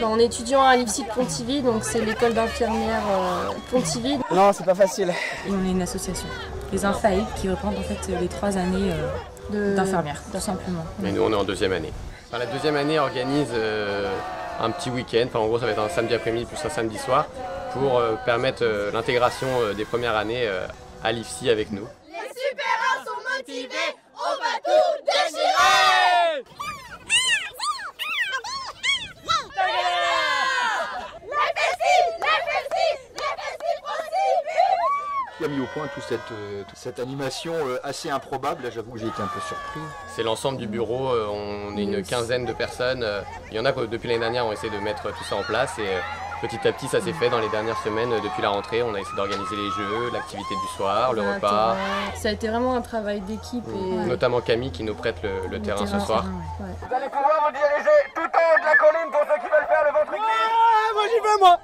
Ben, En étudiant à l'IFSI de Pontivy, donc c'est l'école d'infirmières euh, Pontivy. Non, c'est pas facile. Et on est une association, les Infaillibles, qui reprend en fait les trois années euh, de- d'infirmière, tout simplement. Mais nous, on est en deuxième année. Enfin, la deuxième année organise euh, un petit week-end. Enfin, en gros, ça va être un samedi après-midi plus un samedi soir pour euh, permettre euh, l'intégration euh, des premières années euh, à l'IFSI avec nous. Les super sont motivés, on va tout déchirer Les festis, les festis, les festis possibles qui a mis au point toute cette, euh, toute cette animation euh, assez improbable. J'avoue que j'ai été un peu surpris. C'est l'ensemble du bureau, euh, on est une quinzaine de personnes. Il y en a qui, depuis l'année dernière, ont essayé de mettre tout ça en place et petit à petit, ça s'est fait dans les dernières semaines. Depuis la rentrée, on a essayé d'organiser les jeux, l'activité du soir, le repas. Ça a été vraiment un travail d'équipe et Notamment Camille qui nous prête le, le terrain ce soir. Ouais. Vous allez pouvoir vous diriger tout en haut de la colline pour ceux qui veulent faire le ventre Ouais, moi j'y vais moi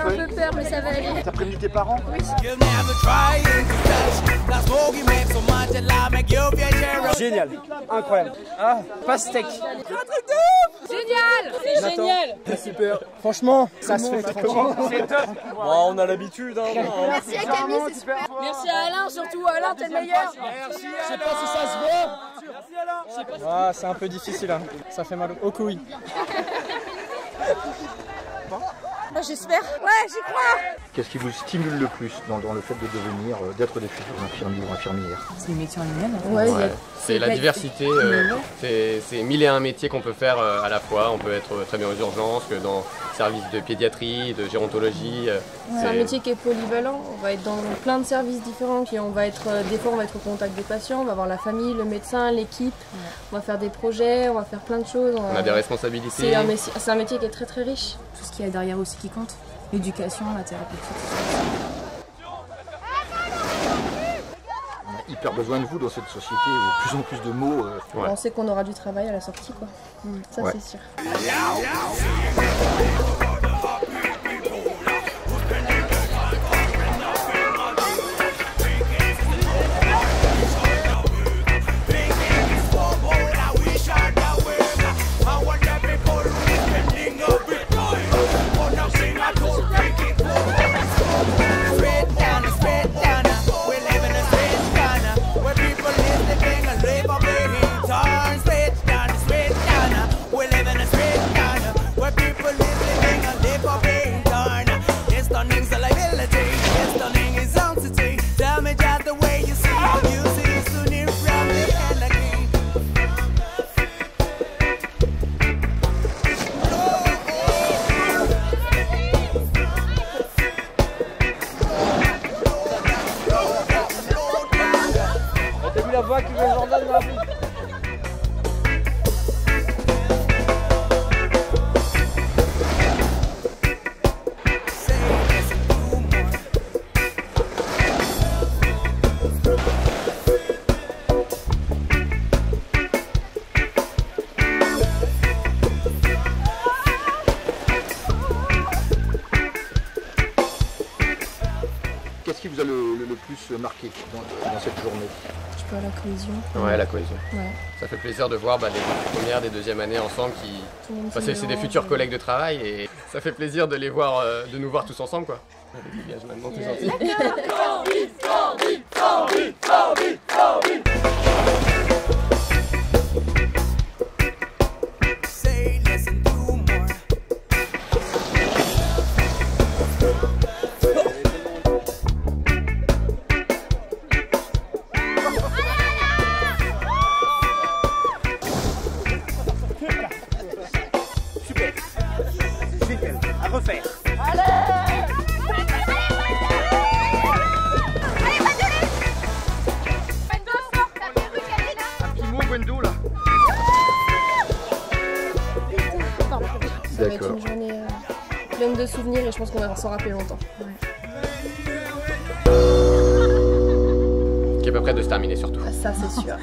un peu peur, mais ça va aller. T'as prévenu tes parents? Génial, incroyable. Ah, pastèque. Génial C'est génial Super. Franchement, ça se fait tranquille. C'est top? on a l'habitude. Hein. Merci à Camille, c'est super Merci à Alain, surtout Alain, t'es le meilleur Je sais pas si ça se voit. Ah, c'est un peu difficile. Hein. Ça fait mal aux couilles. J'espère. Ouais, j'y crois Qu'est-ce qui vous stimule le plus dans, dans le fait de devenir, euh, d'être des futurs infirmiers ou infirmières? C'est les métiers en. Ouais, Ouais, c'est la diversité, euh, c'est c'est mille et un métiers qu'on peut faire euh, à la fois. On peut être très bien aux urgences, que dans le service de pédiatrie, de gérontologie. euh, C'est un métier qui est polyvalent. On va être dans plein de services différents. Puis on va être, euh, des fois, on va être au contact des patients. On va voir la famille, le médecin, l'équipe. On va faire des projets. On va faire plein de choses. On a des responsabilités. C'est un, métier- c'est un métier qui est très très riche. Tout ce qu'il y a derrière aussi qui compte. L'éducation, la thérapeutique. On a hyper besoin de vous dans cette société où de plus en plus de mots. euh, Ouais. On sait qu'on aura du travail à la sortie, quoi. Ça, Ouais. c'est sûr. Qu'est-ce qui vous a le, le- le plus marqué dans, dans cette journée Je peux à la cohésion. Ouais, la cohésion. Ouais. Ça fait plaisir de voir bah, les premières, des deuxièmes années ensemble qui. Enfin, c'est des futurs collègues de travail et ça fait plaisir de les voir, euh, de nous voir tous ensemble quoi. Maintenant de souvenirs et je pense qu'on va s'en rappeler longtemps. Qui est pas près de se terminer surtout. Ça c'est sûr.